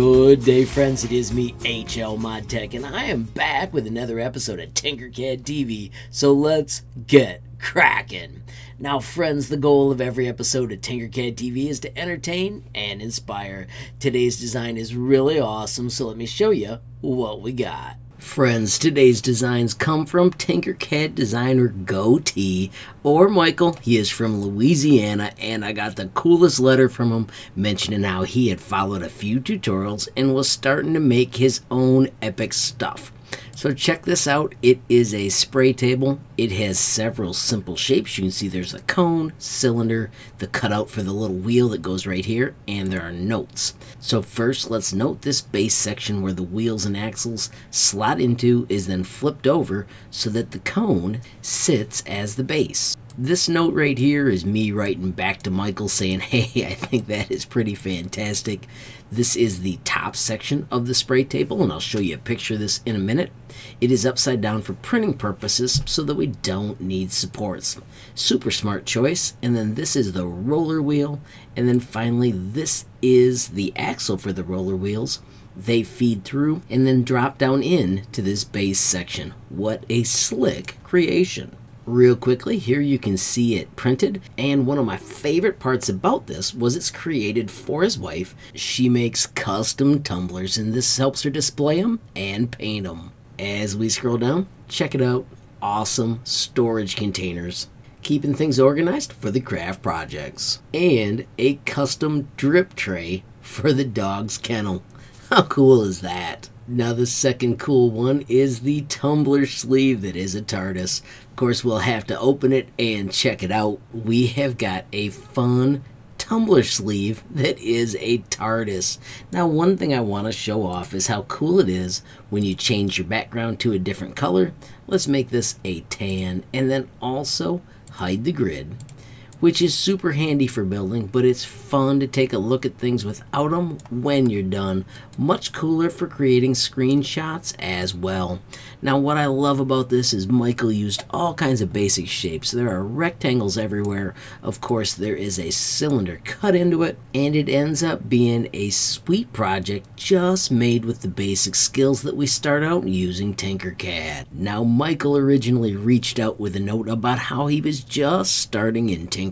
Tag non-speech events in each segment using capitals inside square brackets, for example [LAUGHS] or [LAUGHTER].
Good day, friends. It is me, HL Mod Tech, and I am back with another episode of Tinkercad TV. So let's get cracking. Now, friends, the goal of every episode of Tinkercad TV is to entertain and inspire. Today's design is really awesome, so let me show you what we got. Friends, today's designs come from Tinkercad designer Gotey or Michael. He is from Louisiana, and I got the coolest letter from him mentioning how he had followed a few tutorials and was starting to make his own epic stuff. So check this out. It is a spray table. It has several simple shapes. You can see there's a cone, cylinder, the cutout for the little wheel that goes right here, and there are notes. So first, let's note this base section where the wheels and axles slot into is then flipped over so that the cone sits as the base. This note right here is me writing back to Michael saying, [LAUGHS] hey, I think that is pretty fantastic. This is the top section of the spray table, and I'll show you a picture of this in a minute. It is upside down for printing purposes so that we don't need supports. Super smart choice. And then this is the roller wheel. And then finally, this is the axle for the roller wheels they feed through and then drop down in to this base section. What a slick creation. Real quickly, here you can see it printed, and one of my favorite parts about this was it's created for his wife. She makes custom tumblers, and this helps her display them and paint them. As we scroll down, check it out. Awesome storage containers. Keeping things organized for the craft projects. And a custom drip tray for the dog's kennel. How cool is that? Now the second cool one is the tumbler sleeve that is a TARDIS. Of course we'll have to open it and check it out. We have got a fun tumbler sleeve that is a TARDIS. Now one thing I want to show off is how cool it is when you change your background to a different color. Let's make this a tan and then also hide the grid which is super handy for building, but it's fun to take a look at things without them when you're done. Much cooler for creating screenshots as well. Now what I love about this is Michael used all kinds of basic shapes. There are rectangles everywhere. Of course there is a cylinder cut into it and it ends up being a sweet project just made with the basic skills that we start out using Tinkercad. Now Michael originally reached out with a note about how he was just starting in Tinkercad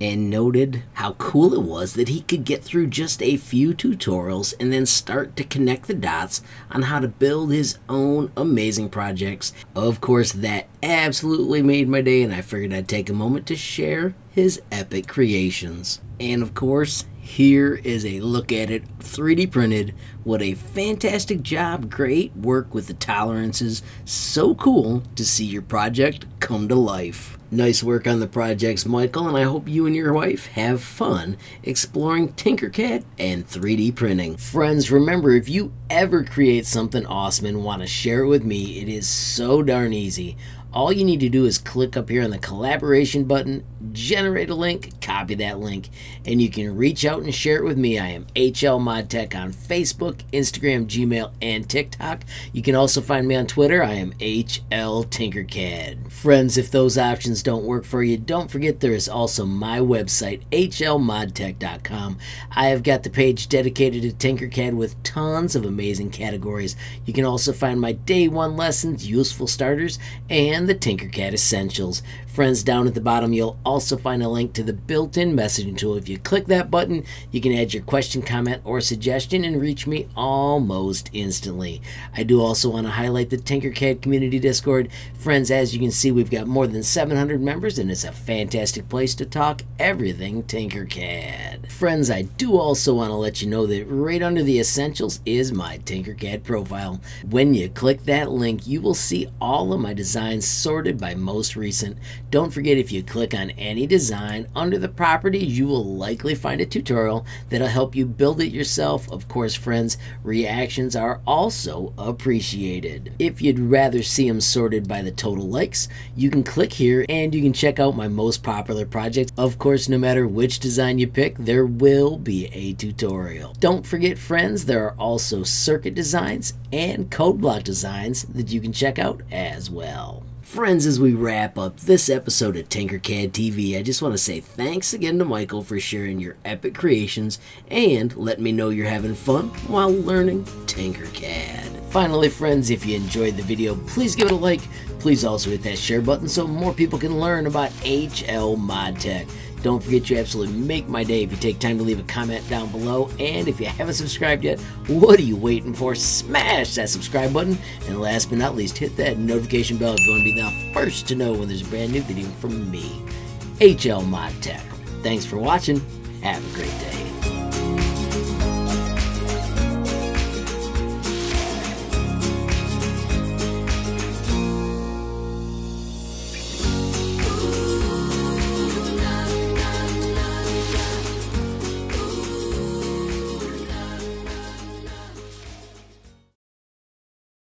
And noted how cool it was that he could get through just a few tutorials and then start to connect the dots on how to build his own amazing projects. Of course, that absolutely made my day, and I figured I'd take a moment to share his epic creations. And of course, here is a look at it 3D printed. What a fantastic job. Great work with the tolerances. So cool to see your project come to life. Nice work on the projects, Michael, and I hope you and your wife have fun exploring Tinkercad and 3D printing. Friends, remember if you ever create something awesome and want to share it with me, it is so darn easy all you need to do is click up here on the collaboration button, generate a link, copy that link, and you can reach out and share it with me. I am HL Mod Tech on Facebook, Instagram, Gmail, and TikTok. You can also find me on Twitter. I am HL Tinkercad. Friends, if those options don't work for you, don't forget there is also my website, hlmodtech.com. I have got the page dedicated to Tinkercad with tons of amazing categories. You can also find my day one lessons, useful starters, and the Tinkercad Essentials. Friends, down at the bottom, you'll also find a link to the built in messaging tool. If you click that button, you can add your question, comment, or suggestion and reach me almost instantly. I do also want to highlight the Tinkercad Community Discord. Friends, as you can see, we've got more than 700 members, and it's a fantastic place to talk everything Tinkercad. Friends, I do also want to let you know that right under the Essentials is my Tinkercad profile. When you click that link, you will see all of my designs sorted by most recent. Don't forget if you click on any design under the properties, you will likely find a tutorial that'll help you build it yourself. Of course, friends, reactions are also appreciated. If you'd rather see them sorted by the total likes, you can click here and you can check out my most popular projects. Of course, no matter which design you pick, there will be a tutorial. Don't forget, friends, there are also circuit designs and code block designs that you can check out as well. Friends, as we wrap up this episode of Tinkercad TV, I just want to say thanks again to Michael for sharing your epic creations and letting me know you're having fun while learning Tinkercad. Finally, friends, if you enjoyed the video, please give it a like. Please also hit that share button so more people can learn about HL ModTech. Don't forget you absolutely make my day if you take time to leave a comment down below. And if you haven't subscribed yet, what are you waiting for? Smash that subscribe button. And last but not least, hit that notification bell if you want to be the first to know when there's a brand new video from me, HL Mod Tech. Thanks for watching. Have a great day.